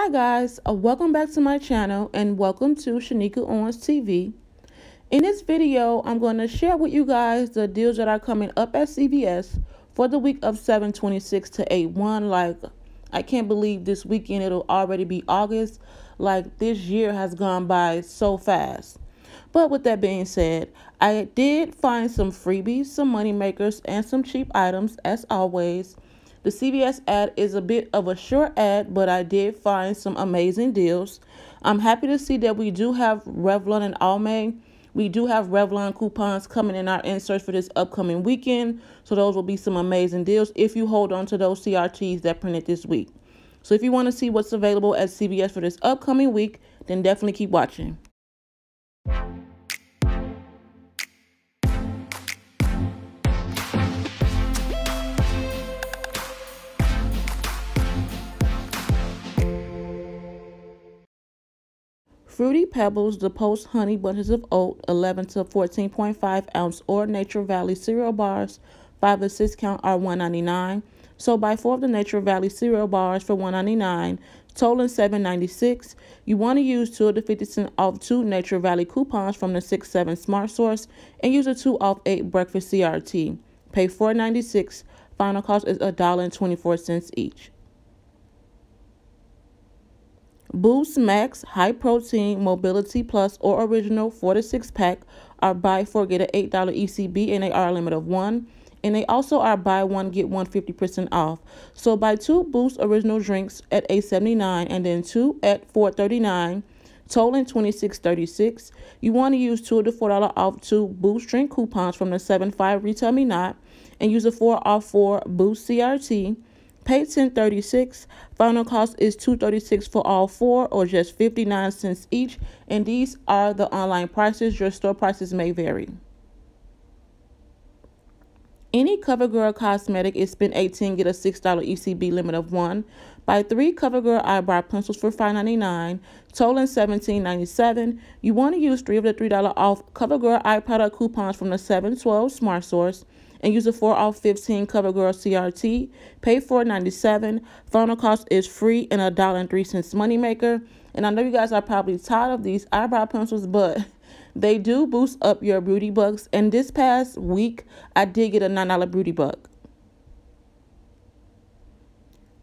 Hi guys, uh, welcome back to my channel and welcome to Shenika Owens TV. In this video, I'm going to share with you guys the deals that are coming up at CVS for the week of 726 to 8-1. Like, I can't believe this weekend it'll already be August. Like, this year has gone by so fast. But with that being said, I did find some freebies, some money makers, and some cheap items as always. The CVS ad is a bit of a short ad, but I did find some amazing deals. I'm happy to see that we do have Revlon and Almay. We do have Revlon coupons coming in our inserts for this upcoming weekend. So those will be some amazing deals if you hold on to those CRTs that printed this week. So if you want to see what's available at CVS for this upcoming week, then definitely keep watching. Fruity Pebbles, the Post Honey Bunches of Oat, 11 to 14.5 ounce, or Nature Valley cereal bars, 5 to 6 count are 1.99. So buy four of the Nature Valley cereal bars for 1.99, totaling 7.96. You want to use two of the 50 cent off two Nature Valley coupons from the 6-7 Smart Source and use a 2 off 8 breakfast CRT. Pay 4.96. Final cost is $1.24 each. Boost Max High Protein Mobility Plus or Original 4 to 6 pack are buy four get an $8 ECB and they are a limit of one. And they also are buy one get one 50% off. So buy two Boost Original drinks at $8.79 and then two at $4.39 totaling $26.36. You want to use two of the $4 off two Boost drink coupons from the 7.5 Retail Me Not and use a 4 off 4 Boost CRT Pay 1036. Final cost is 236 for all four or just 59 cents each. And these are the online prices. Your store prices may vary. Any CoverGirl cosmetic is spend 18 get a $6 ECB limit of 1. Buy 3 CoverGirl eyebrow pencils for $5.99, totaling $17.97. You want to use 3 of the $3 off CoverGirl eye product coupons from the 712 Smart Source and use a 4 off 15 CoverGirl CRT. Pay $4.97. Final cost is free and a dollar and three cents moneymaker. And I know you guys are probably tired of these eyebrow pencils, but they do boost up your beauty bucks. And this past week, I did get a $9 beauty buck.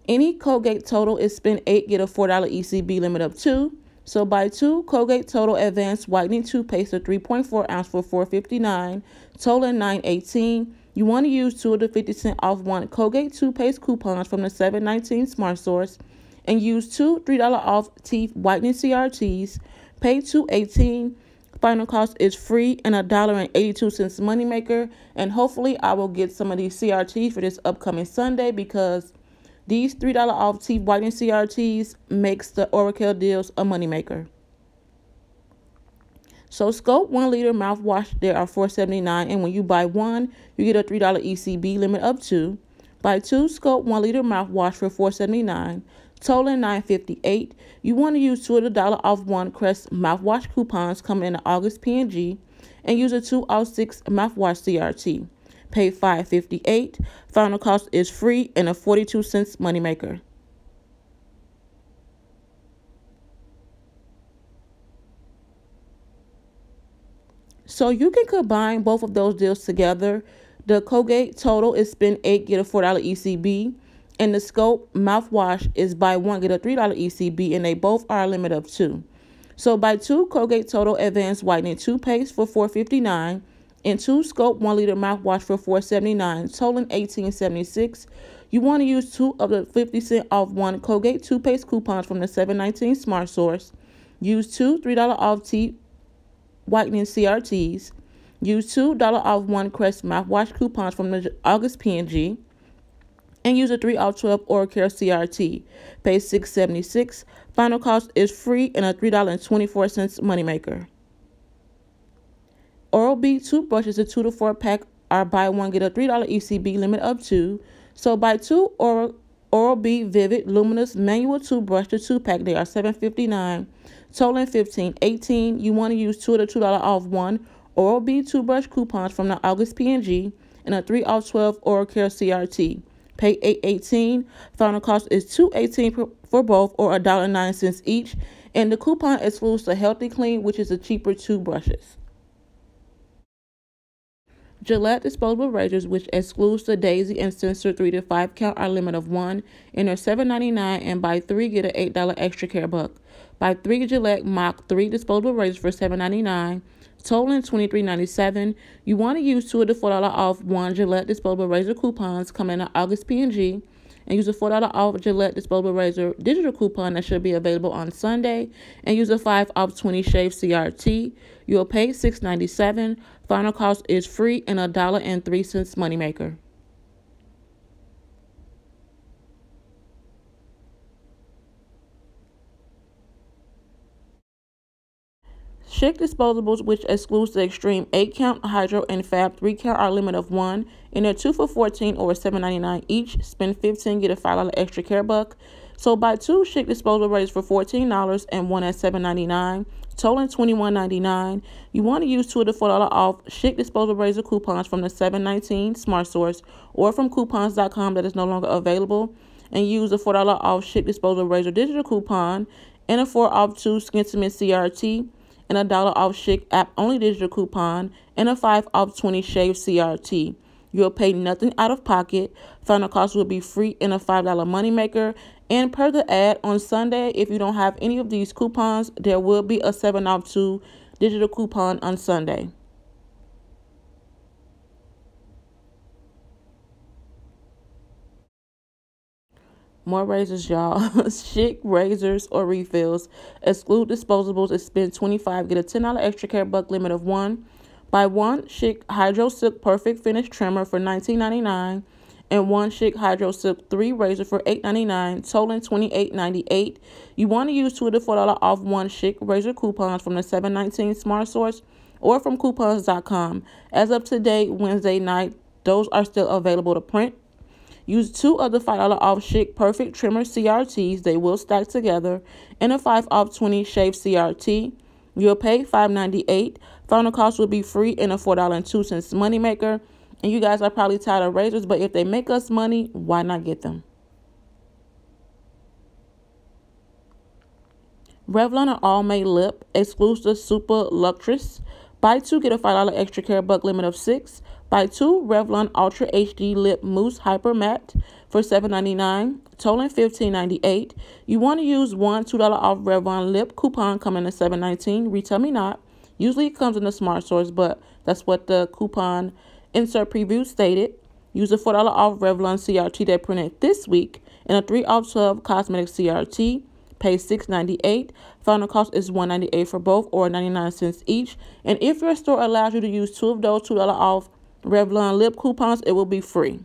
Any Colgate total is spend 8 get a $4 ECB limit of 2. So buy two Colgate Total Advanced Whitening Toothpaste of 3.4 ounce for $4.59, totaling $9.18. You want to use two of the 50 cent off one Colgate toothpaste coupons from the 719 Smart Source and use two $3 off teeth whitening CRTs. Pay 218 Final cost is free and a dollar and 82 cents moneymaker. And hopefully I will get some of these CRTs for this upcoming Sunday because these $3 off teeth whitening CRTs makes the Oral Care deals a moneymaker. So Scope 1 liter mouthwash, there are $4.79, and when you buy one, you get a $3 ECB limit up to. Buy two Scope 1 liter mouthwash for $4.79, totaling $9.58. You want to use two of the dollar off one Crest mouthwash coupons coming in the August P&G, and use a 2 off 6 mouthwash CRT. Pay $5.58. Final cost is free and a 42 cents moneymaker. So you can combine both of those deals together. The Colgate total is spend 8 get a $4 ECB. And the Scope mouthwash is buy 1 get a $3 ECB and they both are a limit of 2. So buy 2 Colgate Total Advanced Whitening toothpaste for $4.59 and 2 Scope 1 liter mouthwash for $4.79, totaling $18.76. You want to use 2 of the 50 cent off 1 Colgate toothpaste coupons from the 719 Smart Source. Use 2 $3 off teeth whitening CRTs. Use $2 off 1 Crest mouthwash coupons from the August P&G. And use a 3 off 12 Oral Care CRT. Pay $6.76. Final cost is free and a $3.24 moneymaker. Oral B toothbrushes, a 2 to 4 pack, are buy one get a $3 ECB limit up to. So buy two Oral, Oral B Vivid Luminous Manual Toothbrush, the 2 pack, they are $7.59 totaling 15 18 you want to use two of the $2 off one Oral B toothbrush coupons from the August P&G and a 3 off 12 Oral Care CRT. pay $8.18. Final cost is $2.18 for both or $1.09 each. And the coupon excludes the Healthy Clean, which is the cheaper two brushes. Gillette disposable razors, which excludes the Daisy and Sensor 3 to 5 count, are limit of one, and are $7.99, and buy three, get an $8 extra care buck. Buy three Gillette Mach 3 disposable razors for $7.99, totaling $23.97. You want to use two of the $4 off one Gillette disposable razor coupons coming in August P&G and use a $4 off Gillette disposable razor digital coupon that should be available on Sunday and use a 5 off 20 shave CRT. You'll pay $6.97. Final cost is free and a dollar and three cents moneymaker. Schick disposables, which excludes the extreme 8 count, hydro, and fab 3 count, are limit of 1. And they're 2 for 14 or $7.99 each. Spend 15 get a $5 extra care buck. So buy two Schick disposable razors for $14 and one at $7.99, totaling $21.99. You want to use two of the $4 off Schick disposable razor coupons from the 719 Smart Source or from coupons.com that is no longer available. And use a $4 off Schick disposable razor digital coupon and a 4 off 2 Skintimate CRT and a dollar off Schick app only digital coupon and a 5 off 20 shave CRT. You'll pay nothing out of pocket. Final cost will be free and a $5 moneymaker. And per the ad on Sunday, if you don't have any of these coupons, there will be a 7 off 2 digital coupon on Sunday. More razors, y'all. Schick razors or refills. Exclude disposables spend 25 Get a $10 extra care buck limit of one. Buy one Schick Hydro Silk Perfect Finish Trimmer for $19.99 and one Schick Hydro Silk 3 razor for $8.99, totaling $28.98. You want to use two of the $4 off one Schick razor coupons from the 719 Smart Source or from coupons.com. As of today, Wednesday night, those are still available to print. Use two of the $5 off Schick Perfect Trimmer CRTs. They will stack together. And a 5 off 20 Shave CRT. You'll pay $5.98. Final cost will be free and a $4.02 moneymaker. And you guys are probably tired of razors, but if they make us money, why not get them? Revlon or Almay Lip Exclusive Super Lustrous. Buy two, get a $5 extra care buck limit of six. Buy two Revlon Ultra HD Lip Mousse Hyper Matte for $7.99, totaling $15.98. You want to use one $2 off Revlon Lip coupon coming at $7.19. Retail me not. Usually it comes in the smart source, but that's what the coupon insert preview stated. Use a $4 off Revlon CRT that printed this week and a 3 off 12 cosmetic CRT. Pay $6.98. Final cost is $1.98 for both or 99 cents each. And if your store allows you to use two of those $2 off Revlon lip coupons, it will be free.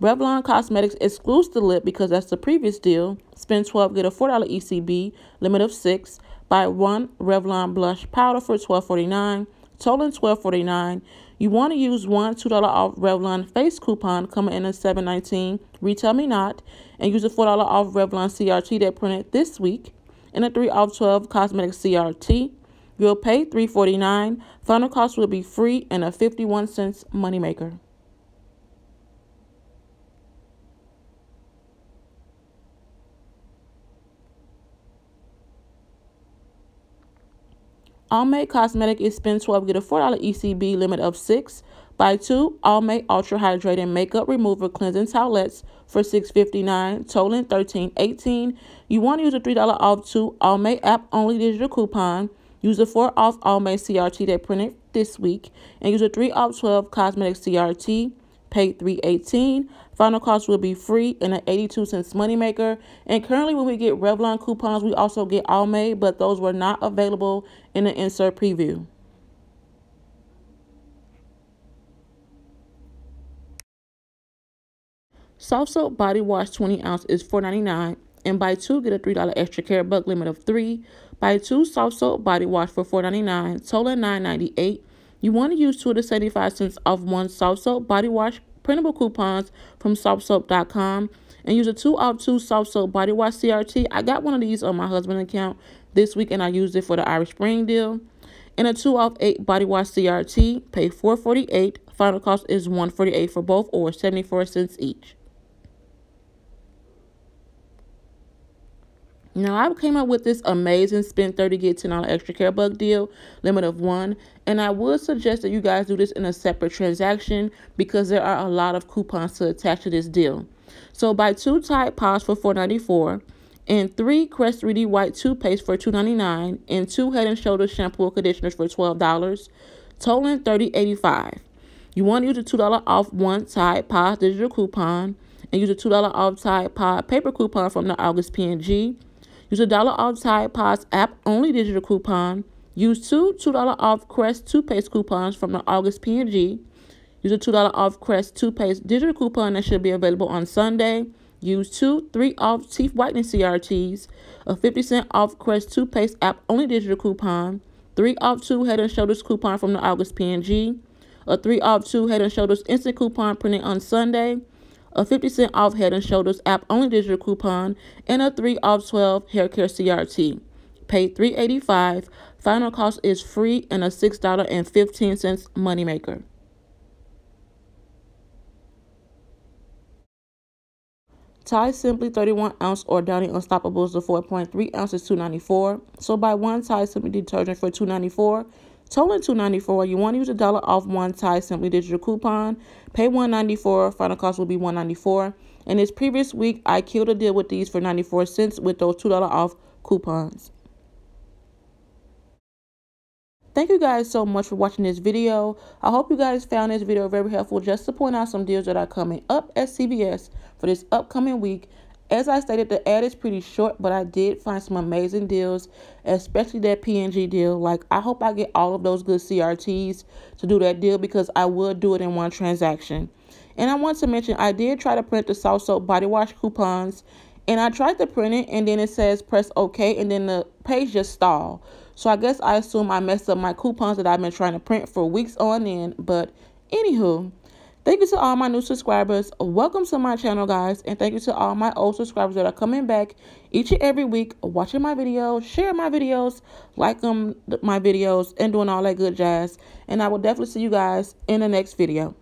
Revlon Cosmetics excludes the lip because that's the previous deal. Spend 12, get a $4 ECB, limit of 6. Buy one Revlon blush powder for $12.49, totaling $12.49. You want to use one $2 off Revlon face coupon coming in at $7.19. Retail me not. And use a $4 off Revlon CRT that printed this week. And a 3 off 12 cosmetic CRT. You'll pay $3.49. Final cost will be free and a 51 cents moneymaker. Almay Cosmetic is spend 12 get a $4 ECB limit of 6. Buy two Almay Ultra Hydrating Makeup Remover Cleansing Towelettes for $6.59, totaling $13.18. You want to use a $3 off two Almay app only digital coupon Use a 4 off Almay CRT that printed this week and use a 3 off 12 cosmetic CRT. Pay 318 Final cost will be free and an 82 cents moneymaker. And currently, when we get Revlon coupons, we also get Almay, but those were not available in the insert preview. Soft soap body wash 20 ounce is $4.99 and buy two get a $3 extra care buck limit of three. Buy two soft soap body wash for $4.99, total $9.98. You want to use two of the 75 cents off one soft soap body wash printable coupons from softsoap.com and use a two off two soft soap body wash CRT. I got one of these on my husband's account this week and I used it for the Irish Spring deal. And a two off eight body wash CRT. Pay $4.48. Final cost is 148 for both or 74 cents each. Now I came up with this amazing spend 30 get $10 extra care bug deal, limit of one, and I would suggest that you guys do this in a separate transaction because there are a lot of coupons to attach to this deal. So buy two Tide Pods for $4.94 and three Crest 3D White toothpaste for $2.99 and two Head and Shoulders shampoo and conditioners for $12, totaling $30.85. You want to use a $2 off one Tide Pod digital coupon and use a $2 off Tide Pod paper coupon from the August P&G Use a dollar off Tide Pods app only digital coupon. Use two $2 off Crest toothpaste coupons from the August P&G. Use a $2 off Crest toothpaste digital coupon that should be available on Sunday. Use two 3 off teeth whitening CRTs, a 50 cent off Crest toothpaste app only digital coupon, 3 off 2 Head and Shoulders coupon from the August P&G, a 3 off 2 Head and Shoulders instant coupon printed on Sunday, a 50 cent off Head and Shoulders app only digital coupon, and a 3 off 12 hair care CRT. Paid $3.85. Final cost is free and a $6.15 moneymaker. Tide Simply 31 ounce or Downy Unstoppables the 4.3 ounces 294. So buy one Tide Simply detergent for 294 Totaling two ninety four. You want to use a dollar off one Tide Simply Digital coupon. Pay one ninety four. Final cost will be one ninety four. And this previous week, I killed a deal with these for ninety four cents with those two dollar off coupons. Thank you guys so much for watching this video. I hope you guys found this video very helpful just to point out some deals that are coming up at CVS for this upcoming week. As I stated, the ad is pretty short, but I did find some amazing deals, especially that P&G deal. Like, I hope I get all of those good CRTs to do that deal because I would do it in one transaction. And I want to mention, I did try to print the Soft Soap Body Wash coupons, and I tried to print it, and then it says press OK, and then the page just stalled. So I guess I assume I messed up my coupons that I've been trying to print for weeks on end. But anywho, Thank you to all my new subscribers. Welcome to my channel, guys. And thank you to all my old subscribers that are coming back each and every week, watching my videos, sharing my videos, liking my videos, and doing all that good jazz. And I will definitely see you guys in the next video.